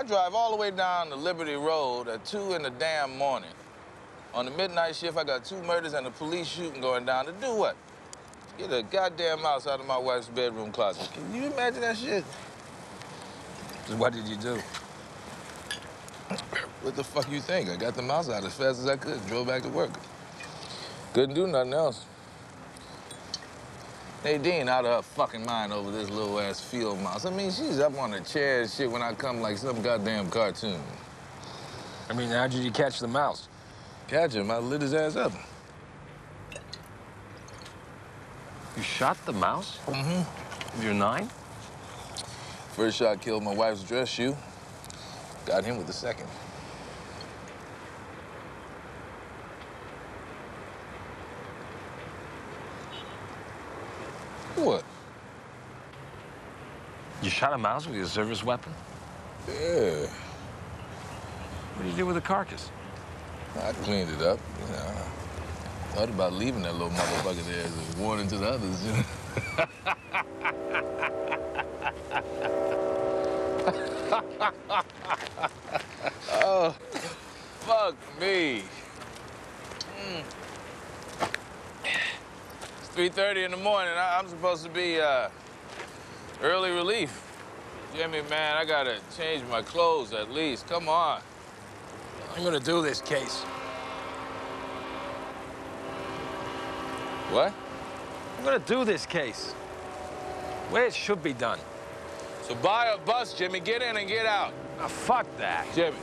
I drive all the way down the Liberty Road at 2 in the damn morning. On the midnight shift, I got two murders and a police shooting going down to do what? Get a goddamn mouse out of my wife's bedroom closet. Can you imagine that shit? What did you do? What the fuck you think? I got the mouse out as fast as I could, drove back to work. Couldn't do nothing else. Nadine out of her fucking mind over this little ass field mouse. I mean, she's up on a chair and shit when I come like some goddamn cartoon. I mean, how did you catch the mouse? Catch him, I lit his ass up. You shot the mouse? Mm-hmm. Your nine? First shot killed my wife's dress shoe. Got him with the second. What? You shot a mouse with your service weapon? Yeah. What did you do with the carcass? I cleaned it up, you know. Thought about leaving that little motherfucker there as a warning to the others, you know. oh, 3.30 in the morning. I- I'm supposed to be uh, early relief. Jimmy, man, I gotta change my clothes at least. Come on. I'm gonna do this case. What? I'm gonna do this case. Way it should be done. So buy a bus, Jimmy. Get in and get out. Now, fuck that. Jimmy.